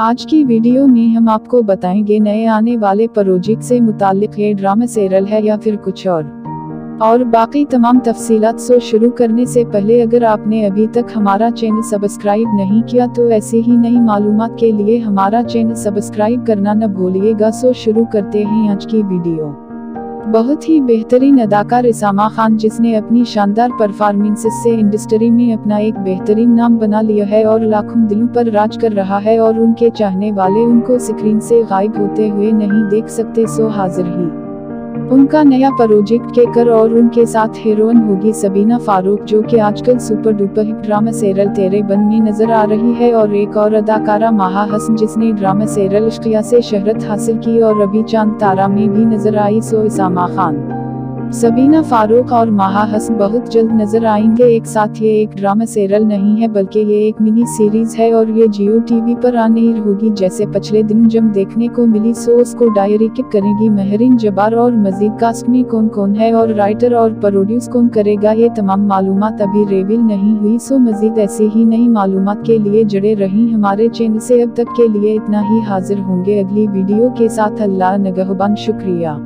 आज की वीडियो में हम आपको बताएँगे नए आने वाले प्रोजेक्ट से मुतालिक ये ड्रामा सीरियल है या फिर कुछ और। और बाकी तमाम तफसीलात सो शुरू करने से पहले अगर आपने अभी तक हमारा चैनल सब्सक्राइब नहीं किया तो ऐसे ही नई मालूम के लिए हमारा चैनल सब्सक्राइब करना न भूलिएगा, सो शुरू करते हैं आज की वीडियो। बहुत ही बेहतरीन अदाकार इसामा खान जिसने अपनी शानदार परफॉर्मेंसेस से इंडस्ट्री में अपना एक बेहतरीन नाम बना लिया है और लाखों दिलों पर राज कर रहा है और उनके चाहने वाले उनको स्क्रीन से गायब होते हुए नहीं देख सकते, सो हाजिर ही। उनका नया प्रोजेक्ट के कर और उनके साथ हीरोइन होगी सबीना फारूक, जो कि आजकल super duper hit drama serial Tere Bin में नज़र आ रही है और एक और अदाकारा माहा हसन, जिसने ड्रामा सीरियल इश्किया से शहरत हासिल की और रवि चाँद तारा में भी नज़र आई सो इसामा खान। सबीना फारूक और माहा हसन बहुत जल्द नज़र आएँगे। एक साथ ये एक ड्रामा सीरियल नहीं है, बल्कि ये एक मिनी सीरीज़ है और ये जियो टीवी पर आने होगी। जैसे पिछले दिन जब देखने को मिली, सो उसको डायरी किक करेगी महरीन जबार और मजीद कास्ट में कौन कौन है और राइटर और प्रोड्यूस कौन करेगा, ये तमाम मालूम अभी रेविल नहीं हुई। सो मजीद ऐसी ही नई मालूम के लिए जड़े रही हमारे चैनल से। अब तक के लिए इतना ही हाजिर होंगे अगली वीडियो के साथ। अल्लाह नगहबान, शुक्रिया।